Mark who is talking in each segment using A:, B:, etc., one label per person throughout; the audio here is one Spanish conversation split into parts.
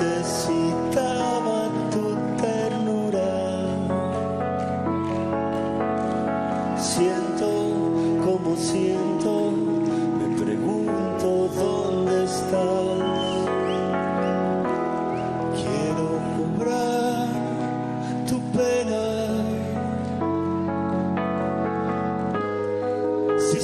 A: necesitaba tu ternura. Siento como siento, me pregunto dónde estás. Quiero cobrar tu pena. Si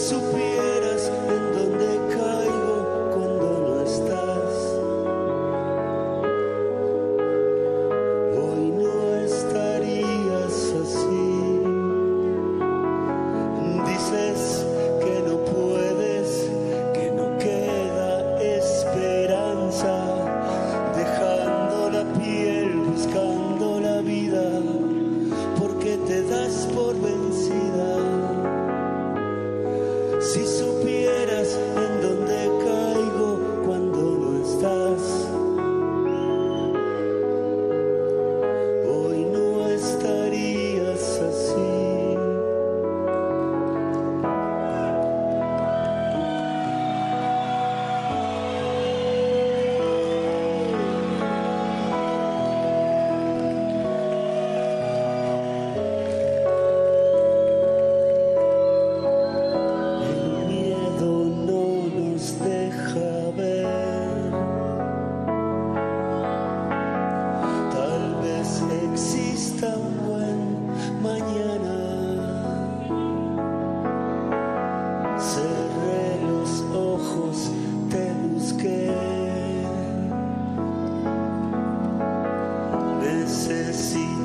A: veces sí.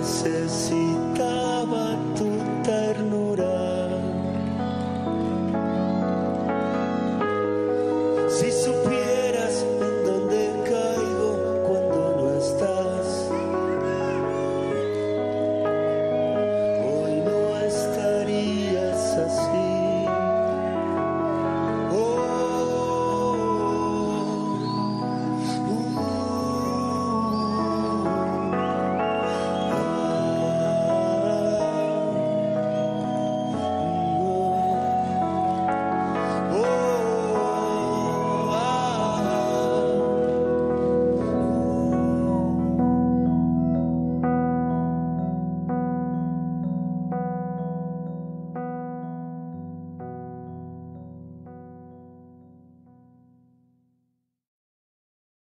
A: necesitaba tu